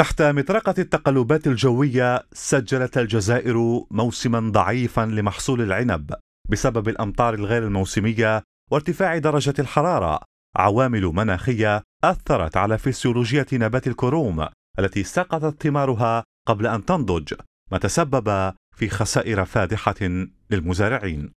تحت مطرقة التقلبات الجوية سجلت الجزائر موسما ضعيفا لمحصول العنب بسبب الأمطار الغير الموسمية وارتفاع درجة الحرارة. عوامل مناخية أثرت على فسيولوجية نبات الكروم التي سقطت ثمارها قبل أن تنضج ما تسبب في خسائر فادحة للمزارعين.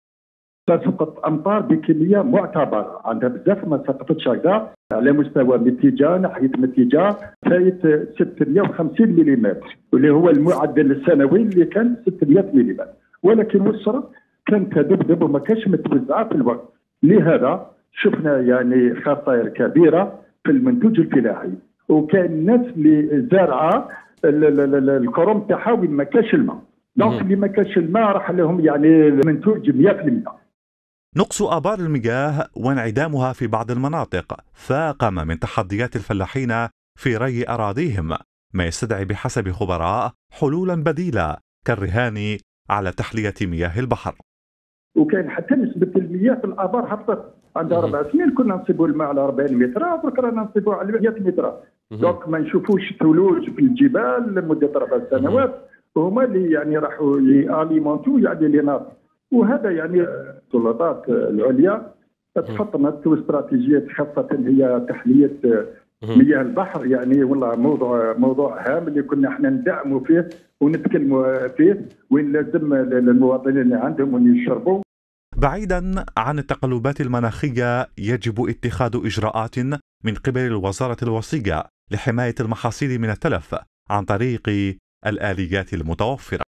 سقط أمطار بكمية معتبرة. عندها بزاف ما سقطتش هكذا على مستوى متيجا ناحيه متيجا فايت 650 ملم واللي هو المعدل السنوي اللي كان 600 ملم ولكن وصلت كانت تذبذب وما كانش متوزعه في الوقت. لهذا شفنا يعني خسائر كبيرة في المنتوج الفلاحي. وكان الناس اللي زارعه الكروم تاعها وين ما كانش الماء. donc اللي ما كانش الماء راح لهم يعني المنتوج 100% نقص آبار المياه وانعدامها في بعض المناطق. فاقم من تحديات الفلاحين في ري أراضيهم. ما يستدعي بحسب خبراء حلولا بديلة كالرهان على تحلية مياه البحر. وكان حتى نسبة المياه في الآبار هبطت. عند أربع سنين كنا نصيبوا الماء على 40 متر درك رانا نصيبوا على 100 متر. donc ما نشوفوش ثلوج في الجبال لمدة أربع سنوات. وهما اللي يعني راحوا ياليمونتو يعني لي وهذا يعني السلطات العليا تفطنت واستراتيجيه خاصه هي تحلية مياه البحر. يعني والله موضوع موضوع هام اللي كنا إحنا ندعموا فيه ونتكلموا فيه وين لازم المواطنين اللي عندهم وين يشربوا. بعيدا عن التقلبات المناخية يجب اتخاذ إجراءات من قبل الوزارة الوصيه لحماية المحاصيل من التلف عن طريق الآليات المتوفرة.